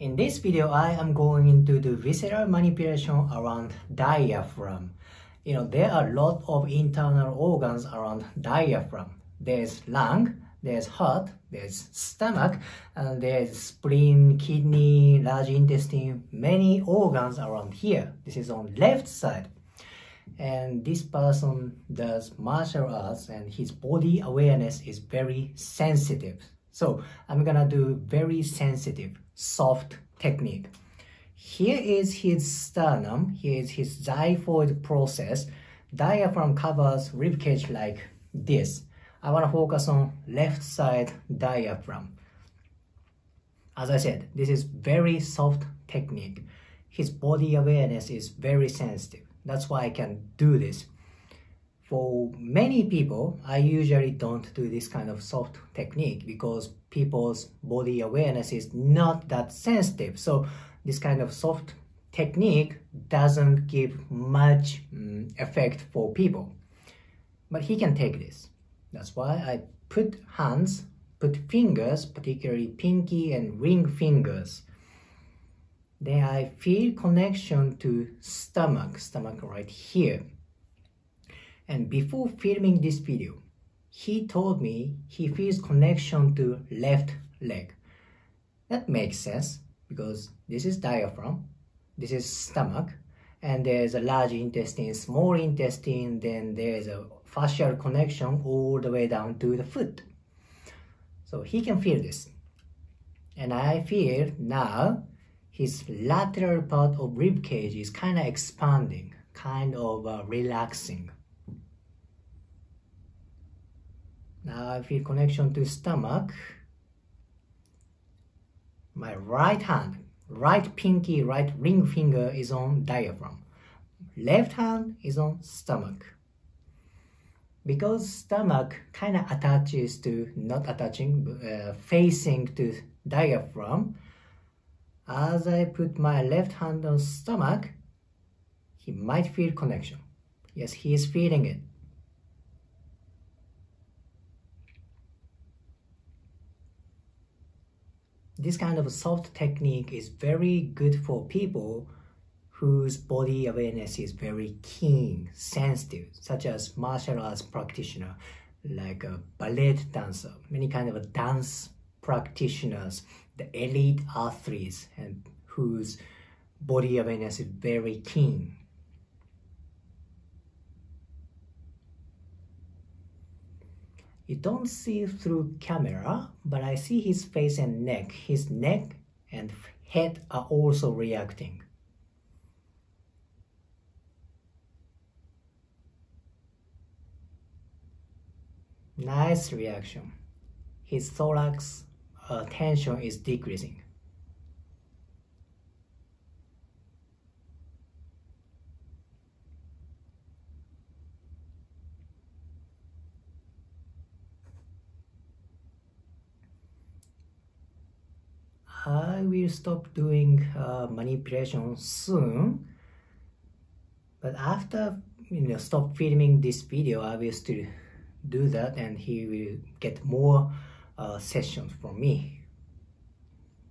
In this video, I am going to do visceral manipulation around diaphragm. You know, there are a lot of internal organs around diaphragm. There's lung, there's heart, there's stomach, and there's spleen, kidney, large intestine, many organs around here. This is on left side. And this person does martial arts and his body awareness is very sensitive. So I'm gonna do very sensitive, soft technique. Here is his sternum, here is his xiphoid process. Diaphragm covers ribcage like this. I want to focus on left side diaphragm. As I said, this is very soft technique. His body awareness is very sensitive. That's why I can do this for many people, I usually don't do this kind of soft technique because people's body awareness is not that sensitive. So this kind of soft technique doesn't give much um, effect for people. But he can take this. That's why I put hands, put fingers, particularly pinky and ring fingers. Then I feel connection to stomach, stomach right here. And before filming this video, he told me he feels connection to left leg. That makes sense because this is diaphragm, this is stomach, and there's a large intestine, small intestine, then there's a fascial connection all the way down to the foot. So he can feel this. And I feel now his lateral part of rib cage is kind of expanding, kind of uh, relaxing. Now I feel connection to stomach. My right hand, right pinky, right ring finger is on diaphragm. Left hand is on stomach. Because stomach kind of attaches to, not attaching, uh, facing to diaphragm, as I put my left hand on stomach, he might feel connection. Yes, he is feeling it. This kind of soft technique is very good for people whose body awareness is very keen, sensitive, such as martial arts practitioner, like a ballet dancer, many kind of dance practitioners, the elite athletes, and whose body awareness is very keen. You don't see through camera, but I see his face and neck. His neck and head are also reacting. Nice reaction. His thorax uh, tension is decreasing. I will stop doing uh, manipulation soon. But after you know stop filming this video, I will still do that and he will get more uh, sessions from me.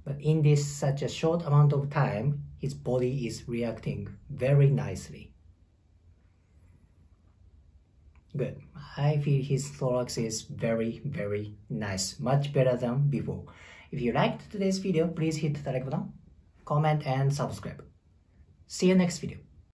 But in this such a short amount of time, his body is reacting very nicely. Good. I feel his thorax is very, very nice. Much better than before. If you liked today's video, please hit the like button, comment and subscribe. See you next video.